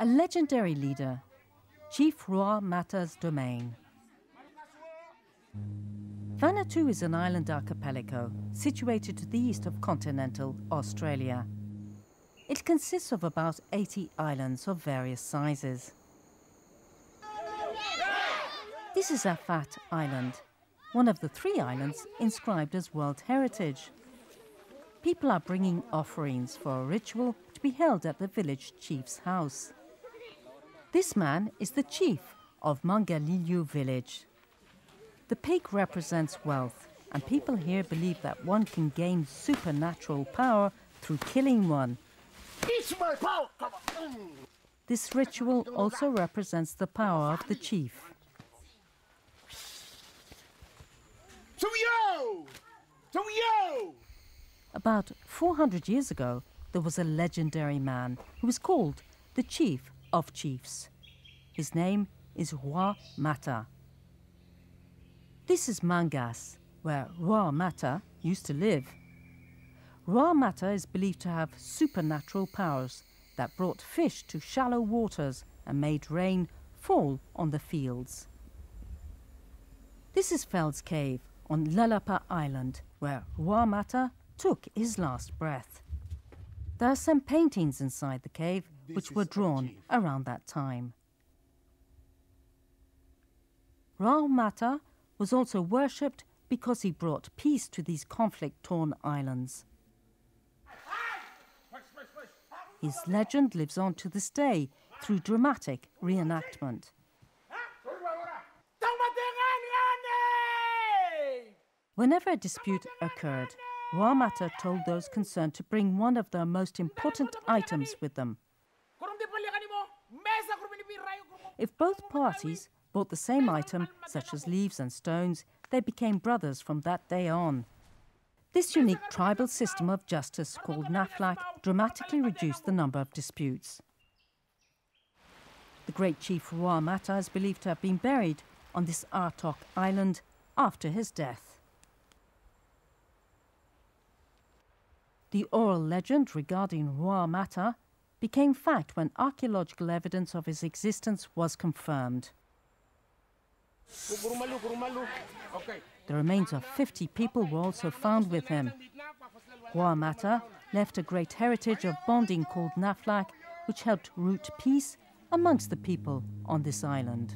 a legendary leader, Chief Roi Mata's domain. Vanuatu is an island archipelago situated to the east of continental Australia. It consists of about 80 islands of various sizes. This is Efate Island, one of the three islands inscribed as World Heritage. People are bringing offerings for a ritual to be held at the village chief's house. This man is the chief of Mangaliliu village. The pig represents wealth, and people here believe that one can gain supernatural power through killing one. This ritual also represents the power of the chief. About 400 years ago, there was a legendary man who was called the Chief of Chiefs. His name is Roi Mata. This is Mangas, where Roi Mata used to live. Roi Mata is believed to have supernatural powers that brought fish to shallow waters and made rain fall on the fields. This is Fels Cave on Lelepa Island, where Roi Mata took his last breath. There are some paintings inside the cave which were drawn around that time. Roi Mata was also worshipped because he brought peace to these conflict-torn islands. His legend lives on to this day through dramatic reenactment. Whenever a dispute occurred, Roi Mata told those concerned to bring one of their most important items with them. If both parties bought the same item, such as leaves and stones, they became brothers from that day on. This unique tribal system of justice called Naflak dramatically reduced the number of disputes. The great chief Roi Mata is believed to have been buried on this Artok island after his death. The oral legend regarding Roi Mata became fact when archaeological evidence of his existence was confirmed. The remains of 50 people were also found with him. Roi Mata left a great heritage of bonding called Naflak, which helped root peace amongst the people on this island.